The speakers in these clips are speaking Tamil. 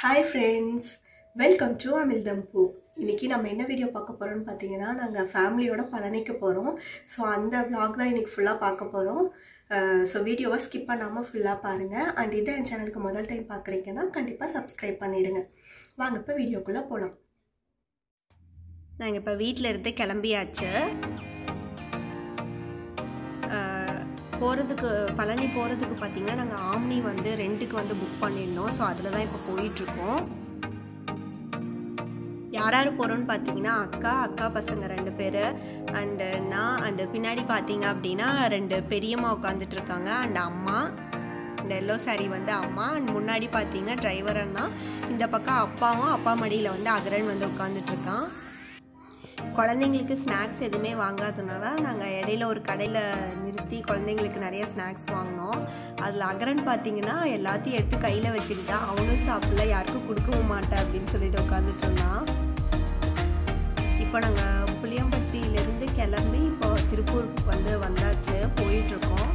ஹாய் ஃப்ரெண்ட்ஸ் வெல்கம் டு அமிர்தம் பூ இன்றைக்கி நம்ம என்ன வீடியோ பார்க்க போகிறோம்னு பார்த்தீங்கன்னா நாங்கள் ஃபேமிலியோட பழனிக்கு போகிறோம் ஸோ அந்த vlog தான் இன்றைக்கி ஃபுல்லாக பார்க்க போகிறோம் ஸோ வீடியோவை ஸ்கிப் பண்ணாமல் ஃபுல்லாக பாருங்கள் அண்ட் இதை என் சேனலுக்கு முதல் டைம் பார்க்குறீங்கன்னா கண்டிப்பாக சப்ஸ்கிரைப் பண்ணிவிடுங்க வாங்க இப்போ வீடியோக்குள்ளே போகலாம் நாங்கள் இப்போ வீட்டில் இருந்து கிளம்பியாச்சு. போகிறதுக்கு பழனி போகிறதுக்கு பார்த்தீங்கன்னா நாங்கள் ஆம்னி வந்து ரெண்டுக்கு வந்து புக் பண்ணியிருந்தோம். ஸோ அதில் தான் இப்போ போயிட்டுருக்கோம். யார் யார் போகிறோன்னு பார்த்தீங்கன்னா அக்கா அக்கா பசங்க ரெண்டு பேர். அண்டு நான் அண்டு பின்னாடி பார்த்தீங்க அப்படின்னா ரெண்டு பெரியம்மா உட்காந்துட்ருக்காங்க அண்ட் அம்மா. இந்த எல்லோ சாரி வந்து அம்மா. அண்ட் முன்னாடி பார்த்தீங்க டிரைவர் அண்ணா. இந்த பக்கம் அப்பாவும் அப்பா மடியில் வந்து அகரன் வந்து உட்காந்துட்ருக்கான் குழந்தைங்களுக்கு ஸ்நாக்ஸ் எதுவுமே வாங்காதனால நாங்கள் இடையில ஒரு கடையில் நிறுத்தி குழந்தைங்களுக்கு நிறைய ஸ்நாக்ஸ் வாங்கினோம். அதில் அகரன் பார்த்தீங்கன்னா எல்லாத்தையும் எடுத்து கையில் வச்சுக்கிட்டா அவனும் சாப்பிடல யாருக்கும் கொடுக்கவும் மாட்டேன் அப்படின்னு சொல்லிட்டு உட்காந்துட்டு இருந்தான். இப்போ நாங்கள் புளியம்பட்டியிலேருந்து கிளம்பி இப்போ திருப்பூருக்கு வந்து வந்தாச்சு போயிட்டுருக்கோம்.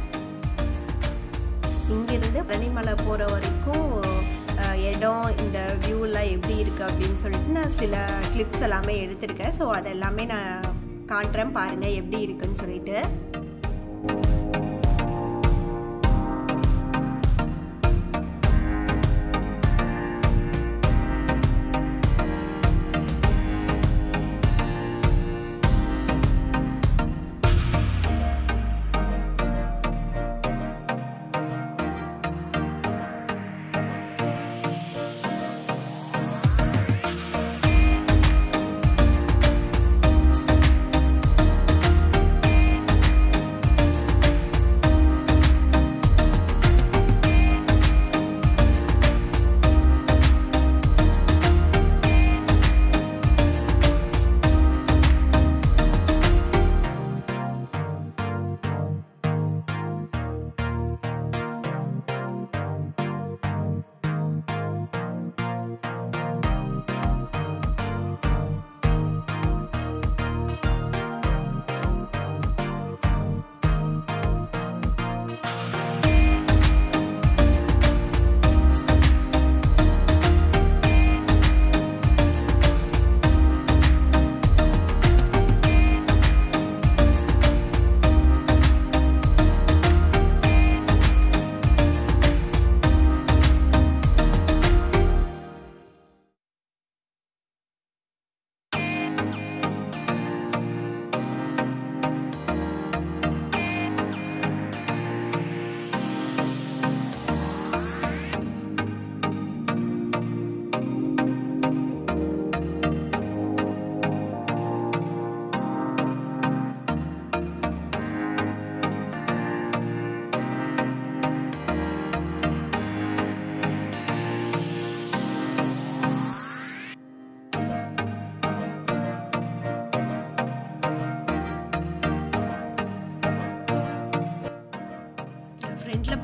இங்கேருந்து பனிமலை போகிற வரைக்கும் இடம் இந்த இருக்குது அப்படின்னு சொல்லிட்டு நான் சில கிளிப்ஸ் எல்லாமே எடுத்திருக்கேன். ஸோ அதெல்லாமே நான் காட்டுறேன் பாருங்கள் எப்படி இருக்குன்னு சொல்லிட்டு.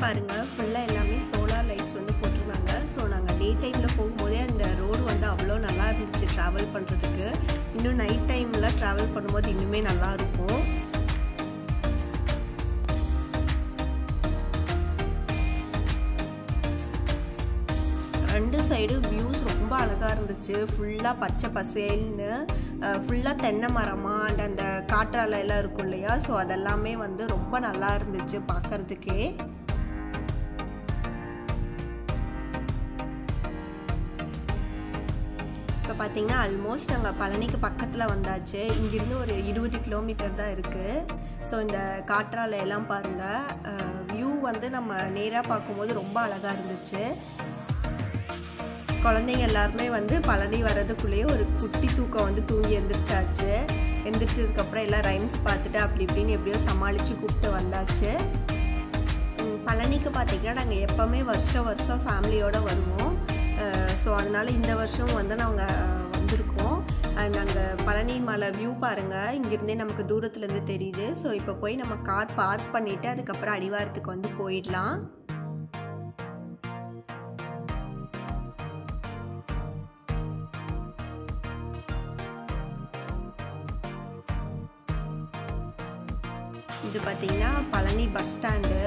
பாருங்கள் ஃபுல்லாக எல்லாமே சோலார் லைட்ஸ் வந்து போட்டிருந்தாங்க. ஸோ நாங்கள் டே டைமில் போகும்போதே அந்த ரோடு வந்து அவ்வளோ நல்லா இருந்துச்சு ட்ராவல் பண்ணுறதுக்கு இன்னும் நைட் டைமில் ட்ராவல் பண்ணும்போது இன்னுமே நல்லா இருக்கும். ரெண்டு சைடு வியூஸ் ரொம்ப அழகாக இருந்துச்சு. ஃபுல்லாக பச்சை பசேல்னு ஃபுல்லாக தென்னை மரமாக அண்ட் அந்த காற்றாலையெல்லாம் இருக்கும் இல்லையா? ஸோ அதெல்லாமே வந்து ரொம்ப நல்லா இருந்துச்சு பார்க்குறதுக்கே பார்த்தீங்கன்னா ஆல்மோஸ்ட் நாங்கள் பழனிக்கு பக்கத்தில் வந்தாச்சு. இங்கேருந்து ஒரு இருபது கிலோமீட்டர் தான் இருக்குது ஸோ இந்த காற்றாலை எல்லாம் பாருங்கள் வியூ வந்து நம்ம நேராக பார்க்கும்போது ரொம்ப அழகாக இருந்துச்சு. குழந்தைங்க எல்லாருமே வந்து பழனி வர்றதுக்குள்ளேயே ஒரு குட்டி தூக்கம் வந்து தூங்கி எந்திரிச்சாச்சு. எந்திரிச்சதுக்கப்புறம் எல்லாம் ரைம்ஸ் பார்த்துட்டு அப்படி இப்படின்னு எப்படியோ சமாளித்து கூப்பிட்டு வந்தாச்சு. பழனிக்கு பார்த்திங்கன்னா நாங்கள் எப்போவுமே வருஷம் வருஷம் ஃபேமிலியோடு வருவோம். ஸோ அதனால் இந்த வருஷம் வந்து நாங்கள் வந்திருக்கோம். அண்ட் நாங்கள் பழனி மலை வியூ பாருங்கள் இங்கேருந்தே நமக்கு தூரத்துலேருந்து தெரியுது. ஸோ இப்போ போய் நம்ம கார் பார்க் பண்ணிவிட்டு அதுக்கப்புறம் அடிவாரத்துக்கு வந்து போயிடலாம். இது பார்த்திங்கன்னா பழனி பஸ் ஸ்டாண்டு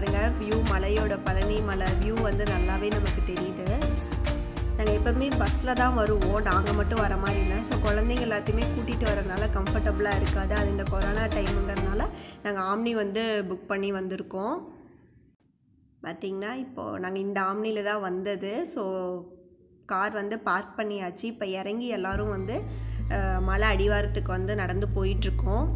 பாருங்கள் வியூ மலையோட பழனி மலை வியூ வந்து நல்லாவே நமக்கு தெரியுது. நாங்கள் எப்போவுமே பஸ்ஸில் தான் வருவோம். நாங்கள் மட்டும் வர மாதிரி இருந்தேன் ஸோ குழந்தைங்க எல்லாத்தையுமே கூட்டிகிட்டு வரதுனால கம்ஃபர்டபுளாக இருக்காது. அது இந்த கொரோனா டைமுங்கிறதுனால நாங்கள் ஆம்னி வந்து புக் பண்ணி வந்திருக்கோம். பார்த்திங்கன்னா இப்போது நாங்கள் இந்த ஆம்னியில் தான் வந்தது. ஸோ கார் வந்து பார்க் பண்ணியாச்சு. இப்போ இறங்கி எல்லோரும் வந்து மலை அடிவாரத்துக்கு வந்து நடந்து போயிட்டுருக்கோம்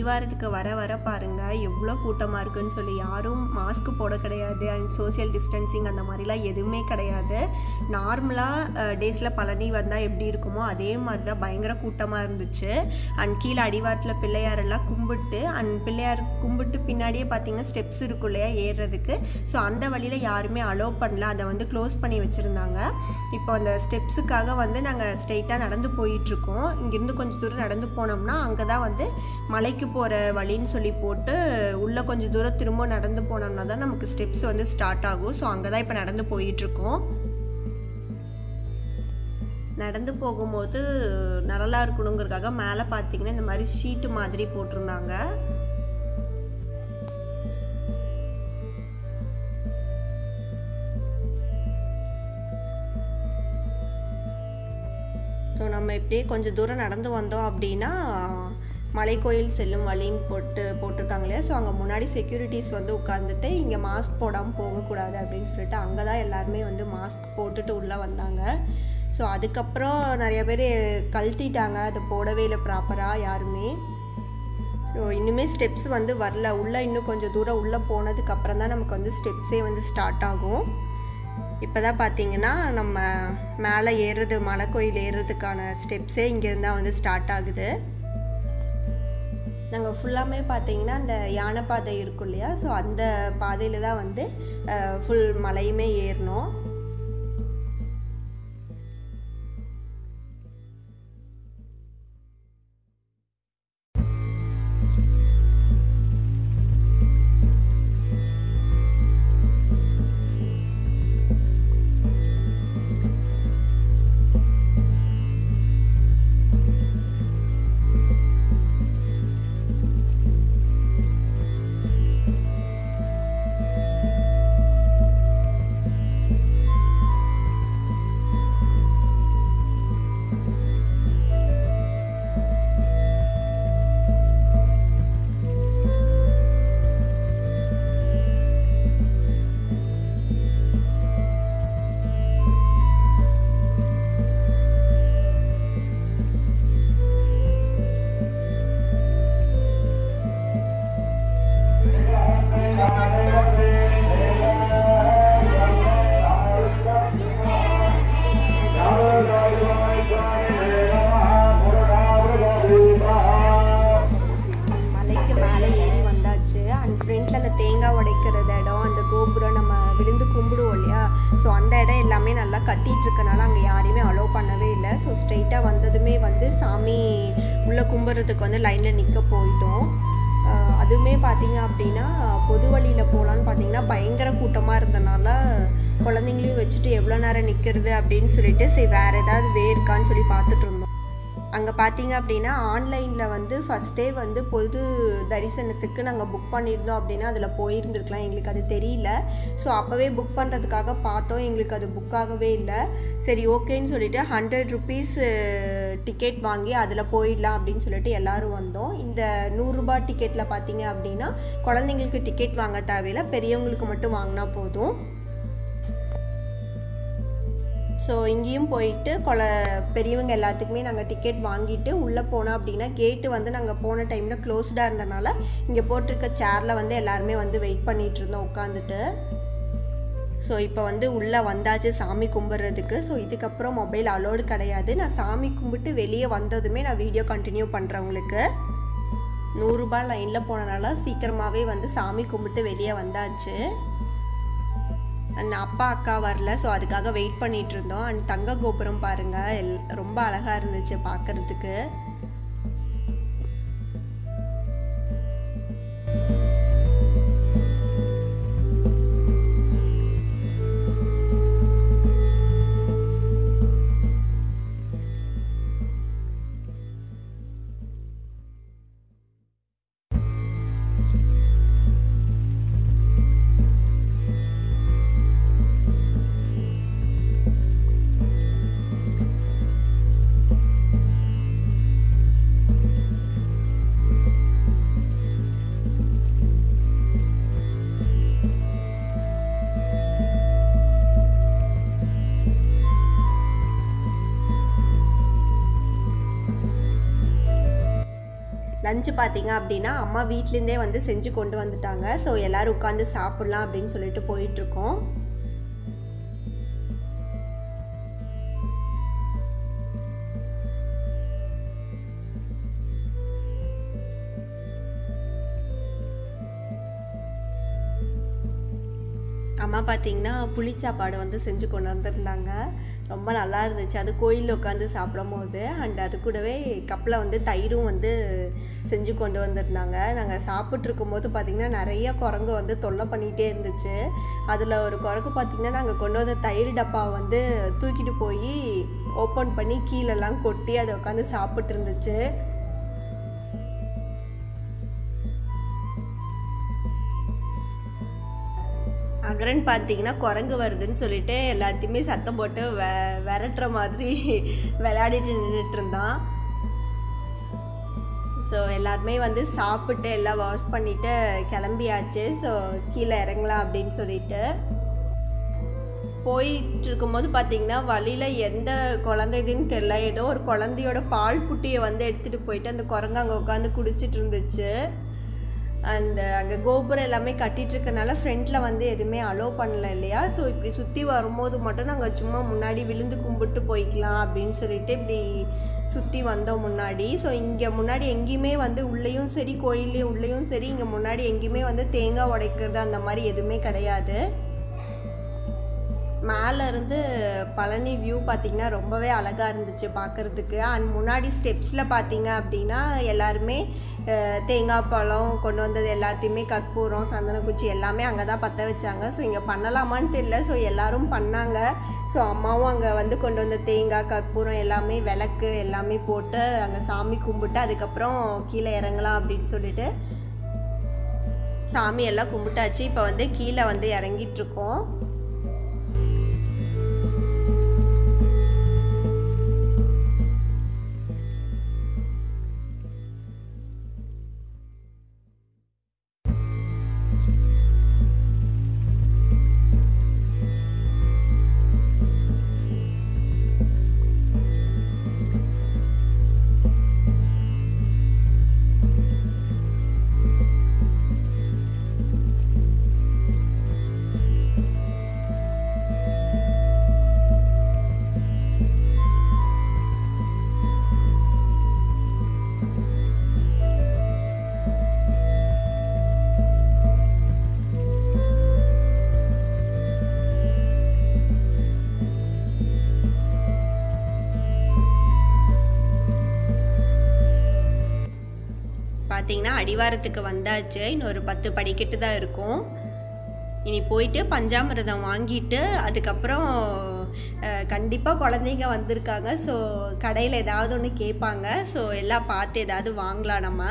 அடிவாரத்துக்கு வர வர பாருங்க எவ்வளோ கூட்டமாக இருக்குன்னு சொல்லி. யாரும் மாஸ்க் போட கிடையாது அண்ட் சோஷியல் டிஸ்டன்சிங் அந்த மாதிரிலாம் எதுவுமே கிடையாது. நார்மலாக டேஸில் பழனி வந்தால் எப்படி இருக்குமோ அதே மாதிரி தான் பயங்கர கூட்டமாக இருந்துச்சு. அண்ட் கீழே அடிவாரத்தில் பிள்ளையாரெல்லாம் கும்பிட்டு அண்ட் பிள்ளையார் கும்பிட்டு பின்னாடியே பார்த்தீங்கன்னா ஸ்டெப்ஸ் இருக்கும் இல்லையா ஏறுறதுக்கு. ஸோ அந்த வழியில் யாருமே அலோவ் பண்ணல. அதை வந்து க்ளோஸ் பண்ணி வச்சுருந்தாங்க. இப்போ அந்த ஸ்டெப்ஸுக்காக வந்து நாங்கள் ஸ்ட்ரெயிட்டாக நடந்து போயிட்டுருக்கோம் இங்கேருந்து கொஞ்சம் தூரம் நடந்து போனோம்னா அங்கே தான் வந்து மலைக்கு போகிற வழின்னு சொல்லி போட்டு உள்ளே கொஞ்சம் தூரம் திரும்ப நடந்து போனோம்னா தான் நமக்கு ஸ்டெப்ஸ் வந்து ஸ்டார்ட் ஆகும். ஸோ அங்கே தான் இப்போ நடந்து போயிட்டுருக்கோம். நடந்து போகும்போது நல்லா இருக்கணுங்கிறதுக்காக மேலே பார்த்தீங்கன்னா இந்த மாதிரி ஷீட்டு மாதிரி போட்டிருந்தாங்க. ஸோ நம்ம இப்படியே கொஞ்சம் தூரம் நடந்து வந்தோம் அப்படின்னா மலைக்கோயில் செல்லும் வழின்னு போட்டு போட்டிருக்காங்க இல்லையா ஸோ அங்கே முன்னாடி செக்யூரிட்டிஸ் வந்து உட்காந்துட்டு இங்கே மாஸ்க் போடாமல் போகக்கூடாது அப்படின்னு சொல்லிட்டு அங்கே தான் எல்லாருமே வந்து மாஸ்க் போட்டுட்டு உள்ளே வந்தாங்க. ஸோ அதுக்கப்புறம் நிறைய பேர் கழட்டிட்டாங்க. அதை போடவே இல்லை ப்ராப்பராக யாருமே. ஸோ இன்னுமே ஸ்டெப்ஸ் வந்து வரல. உள்ளே இன்னும் கொஞ்சம் தூரம் உள்ளே போனதுக்கப்புறம் தான் நமக்கு வந்து ஸ்டெப்ஸே வந்து ஸ்டார்ட் ஆகும். இப்போ தான் பார்த்தீங்கன்னா நம்ம மேலே ஏறுறது மலை கோயில் ஏறுறதுக்கான ஸ்டெப்ஸே இங்கேருந்து தான் வந்து ஸ்டார்ட் ஆகுது. நாங்கள் ஃபுல்லாமே பார்த்தீங்கன்னா அந்த யானை பாதை இருக்கும் இல்லையா? ஸோ அந்த பாதையில் தான் வந்து ஃபுல் மலையுமே ஏறினோம் அப்படின்னா பொது வழியில் போகலான்னு பார்த்தீங்கன்னா பயங்கர கூட்டமாக இருந்தனால குழந்தைங்களையும் வச்சுட்டு எவ்வளோ நேரம் நிற்கிறது அப்படின்னு சொல்லிட்டு சரி வேறு ஏதாவது வே இருக்கான்னு சொல்லி பார்த்துட்டு இருந்தோம். அங்கே பார்த்தீங்க அப்படின்னா ஆன்லைனில் வந்து ஃபஸ்ட்டே வந்து பொது தரிசனத்துக்கு நாங்கள் புக் பண்ணியிருந்தோம் அப்படின்னா அதில் போயிருந்துருக்கலாம். எங்களுக்கு அது தெரியல. ஸோ அப்போவே புக் பண்ணுறதுக்காக பார்த்தோம். எங்களுக்கு அது புக் ஆகவே இல்லை. சரி ஓகேன்னு சொல்லிட்டு ஹண்ட்ரட் ருபீஸ் டிக்கெட் வாங்கி அதில் போயிடலாம் அப்படின்னு சொல்லிட்டு எல்லோரும் வந்தோம். இந்த நூறுரூபா டிக்கெட்டில் பார்த்தீங்க அப்படின்னா குழந்தைங்களுக்கு டிக்கெட் வாங்க தேவையில்லை. பெரியவங்களுக்கு மட்டும் வாங்கினா போதும். ஸோ இங்கேயும் போயிட்டு கொல பெரியவங்க எல்லாத்துக்குமே நாங்கள் டிக்கெட் வாங்கிட்டு உள்ளே போனோம் அப்படின்னா கேட்டு வந்து நாங்கள் போன டைமில் க்ளோஸ்டாக இருந்தனால இங்கே போட்டிருக்க சேரில் வந்து எல்லாருமே வந்து வெயிட் பண்ணிகிட்ருந்தோம் உட்காந்துட்டு ஸோ இப்போ வந்து உள்ளே வந்தாச்சு சாமி கும்பிட்றதுக்கு. ஸோ இதுக்கப்புறம் மொபைல் அலோடு கிடையாது. நான் சாமி கும்பிட்டு வெளியே வந்ததுமே நான் வீடியோ கண்டினியூ பண்ணுறவங்களுக்கு நூறுரூபா லைனில் போனனால சீக்கிரமாகவே வந்து சாமி கும்பிட்டு வெளியே வந்தாச்சு. அண்ட் அப்பா அக்கா வரல. ஸோ அதுக்காக வெயிட் பண்ணிகிட்டு இருந்தோம். அண்ட் தங்க கோபுரம் பாருங்கள் எல் ரொம்ப அழகாக இருந்துச்சு பார்க்குறதுக்கு லஞ்சு பார்த்தீங்க அப்படின்னா அம்மா வீட்லேருந்தே வந்து செஞ்சு கொண்டு வந்துட்டாங்க. ஸோ எல்லோரும் உட்காந்து சாப்பிட்லாம் அப்படின்னு சொல்லிட்டு போயிட்டுருக்கோம். அம்மா பார்த்தீங்கன்னா புளி சாப்பாடு வந்து செஞ்சு கொண்டு வந்திருந்தாங்க. ரொம்ப நல்லா இருந்துச்சு அது கோயிலில் உட்காந்து சாப்பிடும் போது அண்ட் அது கூடவே கப்பில் வந்து தயிரும் வந்து செஞ்சு கொண்டு வந்திருந்தாங்க. நாங்கள் சாப்பிட்ருக்கும் போது பார்த்திங்கன்னா நிறைய குரங்கு வந்து தொல்லை பண்ணிகிட்டே இருந்துச்சு. அதில் ஒரு குரங்கு பார்த்திங்கன்னா நாங்கள் கொண்டு வந்த தயிர் டப்பாவை வந்து தூக்கிட்டு போய் ஓப்பன் பண்ணி கீழெல்லாம் கொட்டி அதை உட்காந்து சாப்பிட்ருந்துச்சு இருந்துச்சு பார்த்தீங்கன்னா குரங்கு வருதுன்னு சொல்லிட்டு எல்லாத்தையுமே சத்தம் போட்டு வெ விரட்டுற மாதிரி விளையாடிட்டு நின்றுட்டு இருந்தான். ஸோ எல்லாருமே வந்து சாப்பிட்டு எல்லாம் வாஷ் பண்ணிவிட்டு கிளம்பியாச்சு. ஸோ கீழே இறங்கலாம் அப்படின்னு சொல்லிட்டு. போயிட்டு இருக்கும்போது பார்த்தீங்கன்னா வழியில் எந்த குழந்தைதுன்னு தெரில ஏதோ ஒரு குழந்தையோட பால் புட்டியை வந்து எடுத்துகிட்டு போயிட்டு அந்த குரங்கு அங்கே உட்காந்து குடிச்சிட்டு இருந்துச்சு. அண்டு uh, அங்கே கோபுரம் எல்லாமே கட்டிகிட்ருக்கனால இருக்கனால ஃப்ரண்ட்டில் வந்து எதுவுமே அலோவ் பண்ணல இல்லையா? ஸோ இப்படி சுற்றி வரும்போது மட்டும் நாங்கள் சும்மா முன்னாடி விழுந்து கும்பிட்டு போய்க்கலாம் அப்படின்னு சொல்லிட்டு இப்படி சுற்றி வந்தோம் முன்னாடி. ஸோ இங்கே முன்னாடி எங்கேயுமே வந்து உள்ளேயும் சரி கோயில்லையும் உள்ளேயும் சரி இங்கே முன்னாடி எங்கேயுமே வந்து தேங்காய் உடைக்கிறது அந்த மாதிரி எதுவுமே கிடையாது. மேலேருந்து பழனி வியூ பார்த்திங்கன்னா ரொம்பவே அழகாக இருந்துச்சு பார்க்குறதுக்கு அண்ட் முன்னாடி ஸ்டெப்ஸில் பார்த்தீங்க அப்படின்னா எல்லாருமே தேங்காய் பழம் கொண்டு வந்தது எல்லாத்தையுமே கற்பூரம் சந்தனக்குச்சி எல்லாமே அங்கே தான் பற்ற வச்சாங்க. ஸோ இங்கே பண்ணலாமான்னு தெரியல. ஸோ எல்லோரும் பண்ணாங்க. ஸோ அம்மாவும் அங்கே வந்து கொண்டு வந்த தேங்காய் கற்பூரம் எல்லாமே விளக்கு எல்லாமே போட்டு அங்கே சாமி கும்பிட்டு அதுக்கப்புறம் கீழே இறங்கலாம் அப்படின்னு சொல்லிட்டு சாமி எல்லாம் கும்பிட்டாச்சு. இப்போ வந்து கீழே வந்து இறங்கிட்டு அடிவாரத்துக்கு வந்தாச்சு. இன்னொரு பத்து படிக்கட்டு தான் இருக்கும். இனி போயிட்டு பஞ்சாமிரதம் வாங்கிட்டு அதுக்கப்புறம் கண்டிப்பாக குழந்தைங்க வந்திருக்காங்க. ஸோ கடையில் ஏதாவது ஒன்று கேட்பாங்க. ஸோ எல்லாம் பார்த்து ஏதாவது வாங்கலாம் நம்ம.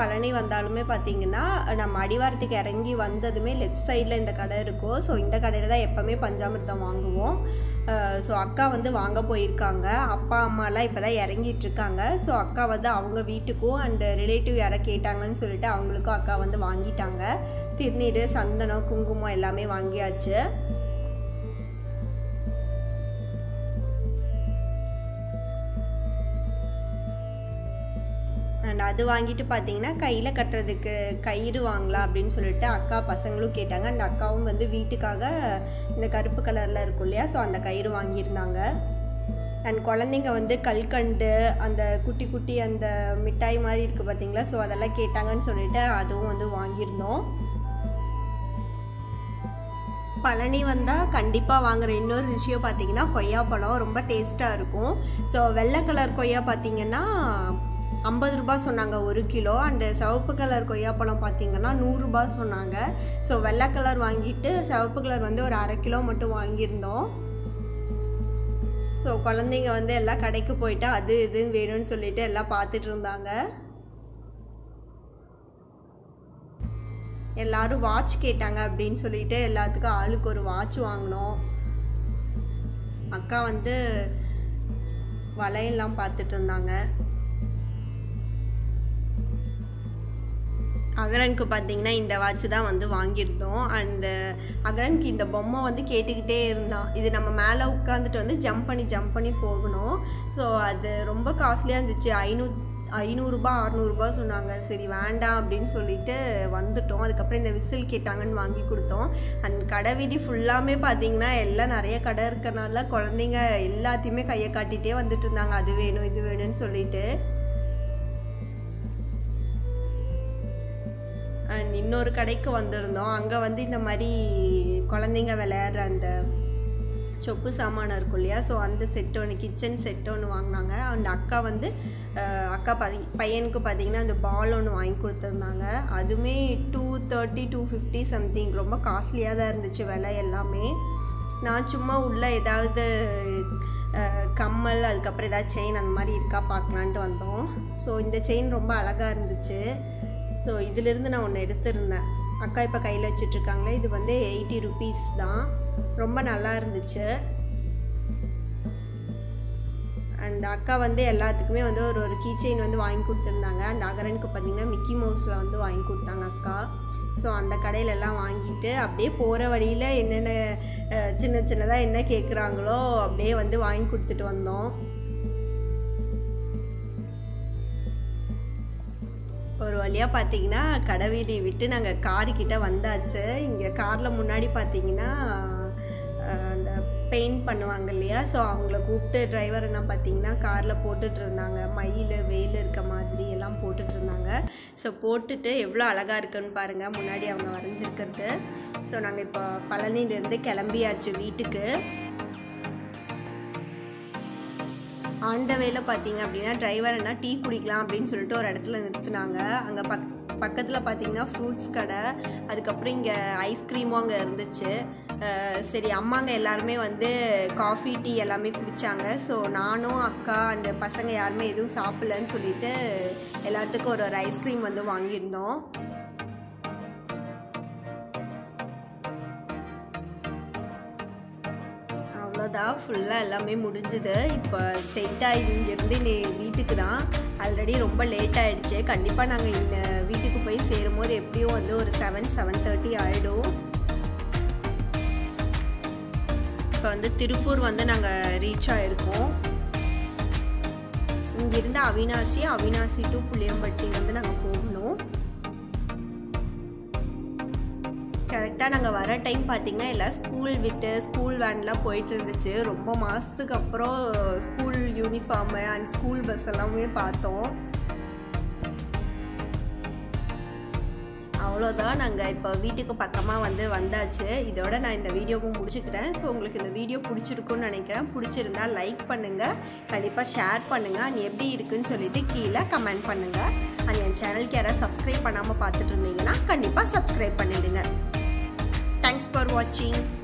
பழனி வந்தாலுமே பார்த்தீங்கன்னா நம்ம அடிவாரத்துக்கு இறங்கி வந்ததுமே லெஃப்ட் சைடில் இந்த கடை இருக்கும். ஸோ இந்த கடையில் தான் எப்போவுமே பஞ்சாமிர்தம் வாங்குவோம். ஸோ அக்கா வந்து வாங்க போயிருக்காங்க. அப்பா அம்மாலாம் இப்போ தான் இறங்கிட்டுருக்காங்க ஸோ அக்கா வந்து அவங்க வீட்டுக்கும் அண்ட் ரிலேட்டிவ் யாரை கேட்டாங்கன்னு சொல்லிட்டு அவங்களுக்கும் அக்கா வந்து வாங்கிட்டாங்க. திருநீர் சந்தனம் குங்குமம் எல்லாமே வாங்கியாச்சு. அது வாங்கிட்டு பார்த்தீங்கன்னா கையில் கட்டுறதுக்கு கயிறு வாங்கலாம் அப்படின்னு சொல்லிட்டு அக்கா பசங்களும் கேட்டாங்க. அந்த அக்காவும் வந்து வீட்டுக்காக இந்த கருப்பு கலரில் இருக்கும் இல்லையா? ஸோ அந்த கயிறு வாங்கியிருந்தாங்க. அண்ட் குழந்தைங்க வந்து கல்கண்டு அந்த குட்டி குட்டி அந்த மிட்டாய் மாதிரி இருக்குது பார்த்தீங்களா ஸோ அதெல்லாம் கேட்டாங்கன்னு சொல்லிட்டு அதுவும் வந்து வாங்கியிருந்தோம். பழனி வந்தால் கண்டிப்பாக வாங்குற. இன்னொரு விஷயம் பார்த்தீங்கன்னா கொய்யாப்பழம் ரொம்ப டேஸ்ட்டாக இருக்கும். ஸோ வெள்ளை கலர் கொய்யா பார்த்தீங்கன்னா ஐம்பது ரூபாய் சொன்னாங்க ஒரு கிலோ. அண்டு சிவப்பு கலர் கொய்யாப்பழம் பார்த்தீங்கன்னா நூறுரூபா சொன்னாங்க. ஸோ வெள்ளை கலர் வாங்கிட்டு சிவப்பு கலர் வந்து ஒரு அரை கிலோ மட்டும் வாங்கியிருந்தோம். ஸோ குழந்தைங்க வந்து எல்லாம் கடைக்கு போயிட்டு அது இதுன்னு வேணும்னு சொல்லிட்டு எல்லாம் பார்த்துட்டு இருந்தாங்க. எல்லாரும் வாட்ச் கேட்டாங்க அப்படின்னு சொல்லிட்டு எல்லாத்துக்கும் ஆளுக்கு ஒரு வாட்ச் வாங்கினோம். அக்கா வந்து வளையெல்லாம் பார்த்துட்டு இருந்தாங்க. அகரனுக்கு பார்த்தீங்கன்னா இந்த வாட்ச் தான் வந்து வாங்கியிருந்தோம். அண்டு uh, அகரனுக்கு இந்த பொம்மை வந்து கேட்டுக்கிட்டே இருந்தான். இது நம்ம மேலே உட்காந்துட்டு வந்து ஜம்ப் பண்ணி ஜம்ப் பண்ணி போகணும். ஸோ அது ரொம்ப காஸ்ட்லியாக இருந்துச்சு. ஐநூ ஐநூறுரூபா அறநூறுபா சொன்னாங்க. சரி வேண்டாம் அப்படின்னு சொல்லிட்டு வந்துட்டோம். அதுக்கப்புறம் இந்த விசில் கேட்டாங்கன்னு வாங்கி கொடுத்தோம். அண்ட் கடை வீதி ஃபுல்லாமே பார்த்தீங்கன்னா எல்லாம் நிறைய கடை இருக்கிறனால குழந்தைங்க எல்லாத்தையுமே கையை காட்டிகிட்டே வந்துட்டு இருந்தாங்க. அது வேணும் இது வேணும்னு சொல்லிட்டு. இன்னொரு கடைக்கு வந்திருந்தோம். அங்கே வந்து இந்த மாதிரி குழந்தைங்க விளையாடுற அந்த சொப்பு சாமானம் இருக்கும் இல்லையா? ஸோ அந்த செட்டு ஒன்று கிச்சன் செட்டு ஒன்று வாங்கினாங்க. அந்த அக்கா வந்து அக்கா பதி பையனுக்கு பார்த்தீங்கன்னா அந்த பால் ஒன்று வாங்கி கொடுத்துருந்தாங்க. அதுவுமே two thirty two fifty something ரொம்ப காஸ்ட்லியாக தான் இருந்துச்சு விலை எல்லாமே. நான் சும்மா உள்ளே ஏதாவது கம்மல் அதுக்கப்புறம் ஏதாவது செயின் அந்த மாதிரி இருக்கா பார்க்கலான்ட்டு வந்தோம். ஸோ இந்த செயின் ரொம்ப அழகாக இருந்துச்சு. ஸோ இதிலிருந்து நான் ஒன்று எடுத்திருந்தேன். அக்கா இப்போ கையில் வச்சிட்ருக்காங்களே இது வந்து எயிட்டி ருபீஸ் தான். ரொம்ப நல்லா இருந்துச்சு. அண்ட் அக்கா வந்து எல்லாத்துக்குமே வந்து ஒரு ஒரு கீ செயின் வந்து வாங்கி கொடுத்துருந்தாங்க. அண்ட் அகரனுக்கு பார்த்திங்கன்னா மிக்கி மவுஸில் வந்து வாங்கி கொடுத்தாங்க அக்கா. ஸோ அந்த கடையிலெல்லாம் வாங்கிட்டு அப்படியே போகிற வழியில் என்னென்ன சின்ன சின்னதாக என்ன கேட்குறாங்களோ அப்படியே வந்து வாங்கி கொடுத்துட்டு வந்தோம். ஒரு வழியாக பார்த்தீங்கன்னா கடை விட்டு நாங்கள் காருக்கிட்ட வந்தாச்சு. இங்கே காரில் முன்னாடி பார்த்தீங்கன்னா அந்த பெயிண்ட் பண்ணுவாங்க இல்லையா? ஸோ அவங்கள கூப்பிட்டு டிரைவர் என்ன பார்த்தீங்கன்னா காரில் போட்டுட்டு இருந்தாங்க. மயில் வெயில் இருக்க மாதிரி எல்லாம் போட்டுட்டு இருந்தாங்க. ஸோ போட்டுட்டு எவ்வளோ அழகாக இருக்குன்னு பாருங்கள் முன்னாடி அவங்க வரைஞ்சிருக்கிறது. ஸோ நாங்கள் இப்போ பழனிலேருந்து கிளம்பியாச்சு வீட்டுக்கு. ஆண்ட வேலை பார்த்தீங்க அப்படின்னா டிரைவர் என்ன டீ குடிக்கலாம் அப்படின்னு சொல்லிட்டு ஒரு இடத்துல நிறுத்துனாங்க. அங்கே பக் பக்கத்தில் பார்த்தீங்கன்னா ஃப்ரூட்ஸ் கடை. அதுக்கப்புறம் இங்கே ஐஸ்கிரீமும் அங்கே இருந்துச்சு. சரி அம்மாங்க எல்லாருமே வந்து காஃபி டீ எல்லாமே குடித்தாங்க ஸோ நானும் அக்கா அந்த பசங்க யாருமே எதுவும் சாப்பிட்லன்னு சொல்லிட்டு எல்லாத்துக்கும் ஒரு ஒரு ஐஸ்கிரீம் வந்து வாங்கியிருந்தோம். அவ்வளோதான் ஃபுல்லாக எல்லாமே முடிஞ்சுது. இப்போ ஸ்ட்ரெயிட்டாக இங்கேருந்து நீ வீட்டுக்கு தான். ஆல்ரெடி ரொம்ப லேட் ஆகிடுச்சு கண்டிப்பாக நாங்கள் இந்த வீட்டுக்கு போய் சேரும்போது எப்படியும் வந்து ஒரு செவன் செவன் தேர்ட்டி ஆகிடும் இப்போ வந்து திருப்பூர் வந்து நாங்கள் ரீச் ஆகிருக்கோம் இங்கேருந்து அவினாசி அவினாசி டு புளியம்பட்டி வந்து நாங்கள் போகும். கரெக்டாக நாங்கள் வர டைம் பார்த்திங்கன்னா எல்லாம் ஸ்கூல் விட்டு ஸ்கூல் வேன்லாம் போயிட்டு இருந்துச்சு ரொம்ப மாதத்துக்கு அப்புறம் school uniform and school bus எல்லாமே பார்த்தோம். அவ்வளோதான் நாங்கள் இப்போ வீட்டுக்கு பக்கமாக வந்து வந்தாச்சு. இதோட நான் இந்த வீடியோவும் முடிச்சுக்கிறேன். ஸோ உங்களுக்கு இந்த வீடியோ பிடிச்சிருக்குன்னு நினைக்கிறேன். பிடிச்சிருந்தா லைக் பண்ணுங்கள் கண்டிப்பாக ஷேர் பண்ணுங்கள் அது எப்படி இருக்குன்னு சொல்லிட்டு கீழே கமெண்ட் பண்ணுங்கள் அது என் சேனலுக்கு யாராவது சப்ஸ்கிரைப் பண்ணாமல் பார்த்துட்டு இருந்தீங்கன்னா கண்டிப்பாக சப்ஸ்கிரைப் பண்ணிவிடுங்க para o Otim